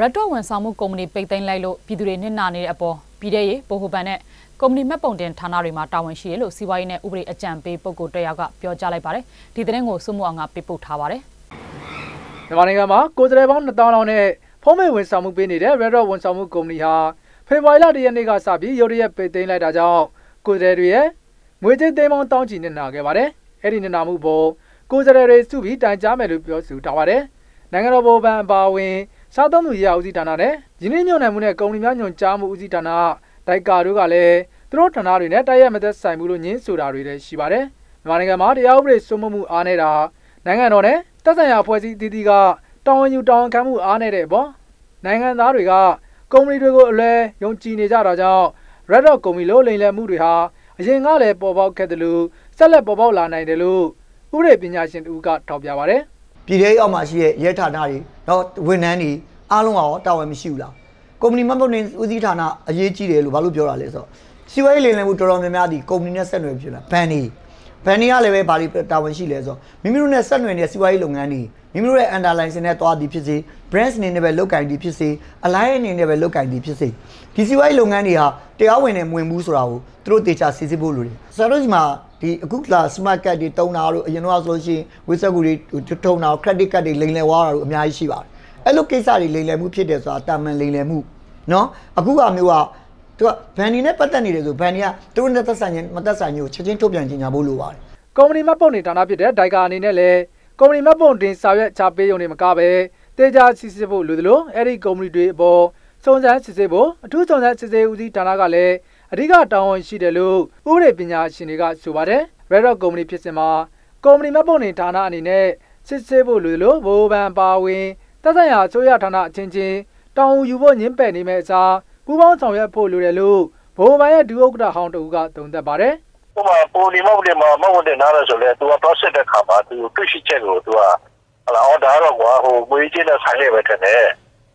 Red Dot ဝန်ဆောင်မှုကုမ္ပဏီပိတ်သိမ်းလိုက်လို့ပြည်သူတွေနစ်နာနေတဲ့အပေါ်ပြည်ထရေးဗဟိုဘဏ်နဲ့ကုမ္ပဏီမှတ်ပုံတင်ဌာနတွေမှာတာဝန်ရှိတယ်လို့စီးပွားရေးနဲ့ဥပဒေအကြံပေးပုဂ္ဂိုလ်တယောက်ကပြောကြားလိုက်ပါတယ်။ဒီသတင်းကိုစုမှုအောင်ကပေးပို့ထားပါတယ်။မြန်မာနိုင်ငံမှာကိုယ်စားလှယ်ပေါင်း2000လောက်နဲ့ဖုံးမဲ့ဝန်ဆောင်မှုပေးနေတဲ့ Red Dot ဝန်ဆောင်မှုကုမ္ပဏီဟာဖေဖော်ဝါရီလ၁ရက်နေ့ကစပြီးရုတ်တရက်ပိတ်သိမ်းလိုက်တာကြောင့်ကိုယ်စားလှယ်တွေရဲ့ငွေကြေးသိမ်းပေါင်းတောင်းချီနစ်နာခဲ့ပါတယ်။အဲ့ဒီနစ်နာမှုပေါ်ကိုယ်စားလှယ်တွေစုပြီးတိုင်ကြားမယ်လို့ပြောဆိုထားပါတယ်။နိုင်ငံတော်ဗဟိုဘဏ်အပါအဝင် စားသုံးသူရဦးစီးဌာနနဲ့ရင်းနှီးမြှုပ်နှံမှုနဲ့ကုမ္ပဏီများညွှန်ကြားမှုဦးစီးဌာနဒိုက်ကာတို့ကလည်းသူတို့ဌာနတွေနဲ့တိုက်ရိုက်မသက်ဆိုင်ဘူးလို့ညင်းဆိုတာတွေလည်းရှိပါတယ်။မြန်မာနိုင်ငံမှာတရားဥပဒေစိုးမိုးမှုအားနေတာနိုင်ငံတော်နဲ့တပ်ဆိုင်ရာအဖွဲ့အစည်းအသီးသီးကတောင်းဝန်ယူတောင်းခံမှုအားနေတဲ့အပေါ်နိုင်ငံသားတွေကကုမ္ပဏီတွေကိုအလဲယုံကြည်နေကြတာကြောင့် Red Dot ကုမ္ပဏီလိုလိမ်လည်မှုတွေဟာအရင်ကလည်းပေါ်ပေါက်ခဲ့တယ်လို့ဆက်လက်ပေါ်ပေါက်လာနိုင်တယ်လို့ဥပဒေပညာရှင်တူကထောက်ပြပါတယ်။ ပြည်ထောင်အောက်မှာရှိတဲ့ရဲဌာနတွေတော့ဝန်ထမ်းတွေအားလုံးကရောတာဝန်မရှိဘူးလားကုမ္ပဏီမတ်ပုတ်နေဦးစီးဌာနအရေးကြီးတယ်လို့ဘာလို့ပြောတာလဲဆိုတော့စီဝိုင်းလင်းလင်းမှုတော်တော်များများဒီကုမ္ပဏီနဲ့ဆက်နွယ်ဖြစ်လာဘန်နေဘန်နေကလည်းပဲဘာလို့တာဝန်ရှိလဲဆိုတော့မိမိတို့နဲ့ဆက်နွယ်နေတဲ့စီဝိုင်းလုပ်ငန်းတွေမိမိတို့ရဲ့ underline စနဲ့သွားသည်ဖြစ်စေ brands အနေနဲ့ပဲလုပ်ကင်သည်ဖြစ်စေ alliance အနေနဲ့ပဲလုပ်ကင်သည်ဖြစ်စေဒီစီဝိုင်းလုပ်ငန်းတွေဟာတရားဝင်နဲ့မဝင်ဘူးဆိုတာကိုသူတို့တေချာစစ်စစ်ဖို့လိုတယ်ဆရာတို့ဒီမှာ ဒီအခုလာ smart card တွေတုံးတာတို့အရင်တော့ဆိုလို့ရှိရင် wizard ကူတွေထုံတာ credit card တွေလိမ်လည်ဝါတာတို့အများကြီးရှိပါတယ်အဲ့လိုကိစ္စတွေလိမ်လည်မှုဖြစ်တယ်ဆိုတာတာမန်လိမ်လည်မှုနော်အခုကမျိုးကသူကဘန်ဒီနဲ့ပတ်သက်နေတယ်ဆိုဘန်ဒီကသူတို့နဲ့သက်ဆိုင်မသက်ဆိုင်ကိုချက်ချင်းထုတ်ပြန်ကြေညာဖို့လိုပါတယ်ကုမ္ပဏီမပုံနေဌာနဖြစ်တဲ့ဒိုက်ကာအနေနဲ့လည်းကုမ္ပဏီမပုံတင်စာရွက်ချပေးရုံနဲ့မကပဲတေချာစစ်စစ်ဖို့လိုသလိုအဲ့ဒီကုမ္ပဏီတွေအပေါ်စုံစမ်းစစ်ဆေးဖို့အထူးစုံစမ်းစစ်ဆေးဦးစီးဌာနကလည်း အဓိကတာဝန်ရှိတယ်လို့ဥပဒေပညာရှင်တွေကဆိုပါတယ် Red Dot ကုမ္ပဏီဖြစ်စဉ်မှာကုမ္ပဏီမှတ်ပုံတင်ဌာနအနေနဲ့စစ်ဆေးဖို့လိုသလိုဘိုးဘန်ပါဝင်သက်ဆိုင်ရာအစိုးရဌာနအချင်းချင်းတောင်းယူဖို့ညှင်းပယ်နေမဲ့အစားပူးပေါင်းဆောင်ရွက်ဖို့လိုတယ်လို့ဘိုးဘန်ရဲ့ဒုဥက္ကဋ္ဌဟောင်းတူကသုံးသပ်ပါတယ်ဟိုမှာပိုလီမောက်တယ်မှာမဟုတ်တယ်နားလဲဆိုလဲသူက process တဲ့ခါမှာသူတွေ့ရှိချက်ကိုသူကဟလာအော်ဒါတော့ကွာဟိုငွေချင်းနဲ့ဆိုင်နေပဲထင်တယ်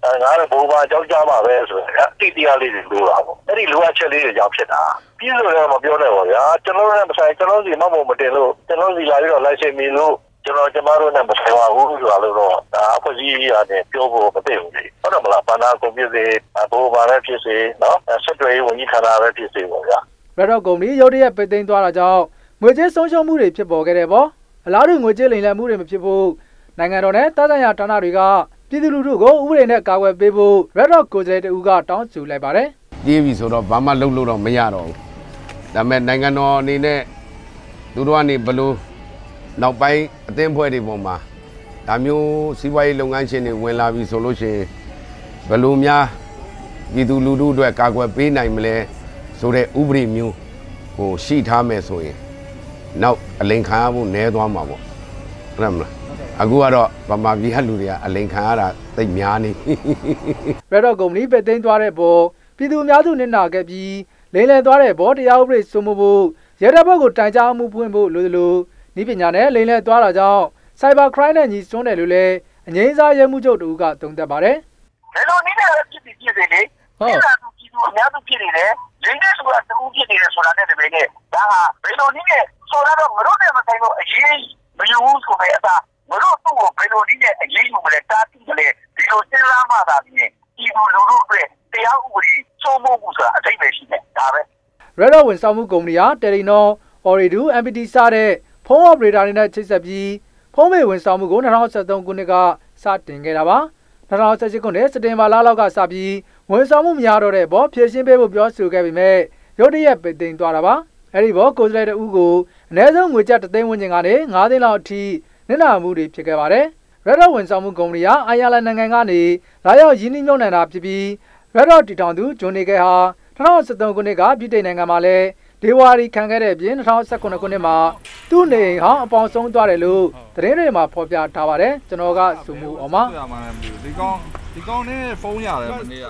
အဲငါလည်းဘိုးဘာကြောက်ကြမှာပဲဆိုရင်အတိတရားလေးတွေလိုတာပေါ့အဲ့ဒီလိုအပ်ချက်လေးတွေကြောင့်ဖြစ်တာပြီးဆိုတော့မပြောနဲ့ပါဗျာကျွန်တော်တို့နဲ့မဆိုင်ကျွန်တော်စီမမမတင်လို့ကျွန်တော်စီလာပြီးတော့လိုက်ရှင်မီလို့ကျွန်တော်ကျမတို့နဲ့မဆိုင်ပါဘူးဆိုတာလို့တော့ဒါအဖွဲ့အစည်းရတယ်ပြောဖို့မသိဘူးလေဟုတ်တယ်မလားဘာသာကွန်ပျူတာဘိုးဘာပဲဖြစ်စေနော်ဆက်သွယ်ရေးဝန်ကြီးဌာနပဲဖြစ်စေပေါ့ဗျာရတော့ကုမ္ပဏီရုတ်တရက်ပိတ်သိမ်းသွားတာကြောင့်ငွေကြေးဆုံးရှုံးမှုတွေဖြစ်ပေါ်ခဲ့တယ်ပေါ့အလားတူငွေကြေးလိမ်လည်မှုတွေမဖြစ်ဖို့နိုင်ငံတော်နဲ့တာဆိုင်ရာဌာနတွေက ပြည်သူလူထုကိုဥပဒေနဲ့ကာကွယ်ပေးဖို့ Red Dot ကိုယ်စားလှယ်တူကတောင်းဆိုလိုက်ပါတယ်။ပြေးပြီဆိုတော့ဘာမှလုပ်လို့တော့မရတော့ဘူး။ဒါပေမဲ့နိုင်ငံတော်အနေနဲ့သူတို့ကနေဘလို့နောက်ပိုင်းအသင်းဖွဲ့တွေပေါ်မှာဒါမျိုးစီးပွားရေးလုပ်ငန်းရှင်တွေဝင်လာပြီဆိုလို့ရှိရင်ဘလို့များပြည်သူလူထုအတွက်ကာကွယ်ပေးနိုင်မလဲဆိုတဲ့ဥပဒေမျိုးဟိုရှိထားမယ်ဆိုရင်နောက်အလိန်ခံရဖို့နည်းသွားမှာပေါ့ဟုတ်မလား အခုကတော့ဗမာပြည်ကလူတွေကအလိန်ခံရတာသိများနေရတော့ကုမ္ပဏီပဲသိမ်းသွားတဲ့ပေါ်ပြည်သူအများစုနစ်နာခဲ့ပြီးလိမ့်လည်သွားတဲ့ပေါ်တရားဥပဒေစိုးမိုးဖို့ရဲတပ်ဖွဲ့ကိုတိုင်ကြားမှုဖွင့်ဖို့လိုသလိုဤပညာနဲ့လိမ့်လည်သွားတာကြောင့် Cyber Crime နဲ့ညီစွန်းတယ်လို့လည်းအငိမ့်စားရဲမှုချုပ်တူကသုံးသပ်ပါတယ်ဘယ်လိုနည်းနဲ့ဖြစ်ပြီးဖြစ်နေလေဟုတ်ပြည်သူအများစုဖြစ်နေတယ်လိမ့်တဲ့ဆိုတာတူဖြစ်နေတယ်ဆိုတာနဲ့တပည့်နဲ့ဒါဟာဘယ်လိုနည်းနဲ့ဆိုတော့မလို့နဲ့မဆိုင်လို့အရေးမယူဘူးဆိုတဲ့အစားမလို့ သူ့ကိုဘယ်လိုနည်းနဲ့အရေးယူမလဲတားတိမလဲဒီလိုစဉ်းစားမှသာပြင်ဒီလိုလူတို့အတွက်တရားဥပဒေစိုးမိုးမှုဆိုတာအထိပ္ပယ်ရှိတယ်ဒါပဲ Red Dot ဝန်ဆောင်မှုကုမ္ပဏီဟာ Telenor, Ooredoo, MPT စတဲ့ဖုန်း operator တွေနဲ့ချိတ်ဆက်ပြီးဖုန်းမေဝန်ဆောင်မှုကို2023ခုနှစ်ကစတင်ခဲ့တာပါ2018ခုနှစ်စက်တင်ဘာလလောက်ကစပြီးဝန်ဆောင်မှုများတော့တဲ့ဘောဖြည့်ရှင်းပေးဖို့ပြောဆိုခဲ့ပေမဲ့ရုတ်တရက်ပိတ်သိမ်းသွားတာပါအဲ့ဒီဘောကိုယ်စားလှယ်တဦးကိုအနည်းဆုံးငွေကျပ်3သိန်းဝန်းကျင်ကနေ9သိန်းလောက်အထိ နစ်နာမှုတွေဖြစ်ခဲ့ပါတယ်။ Red Dot ဝန်ဆောင်မှုကုမ္ပဏီဟာအိုင်ယာလန်နိုင်ငံကနေလာရောက်ရင်းနှီးမြှုပ်နှံတာဖြစ်ပြီး Red Dot တီထောင်သူဂျွန်နီကဲဟာ2013ခုနှစ်ကပြည်ထိုင်နိုင်ငံမှာလည်းဒေဝါရီခံခဲ့တဲ့အပြင်2019ခုနှစ်မှာသူ့နေဟောင်းအပေါင်းဆုံးသွားတယ်လို့သတင်းတွေမှာဖော်ပြထားပါတယ်ကျွန်တော်ကစုမှုအောင်ပါဒီကောင်ဒီကောင်နဲ့ဖုန်းရတယ်မနေ့က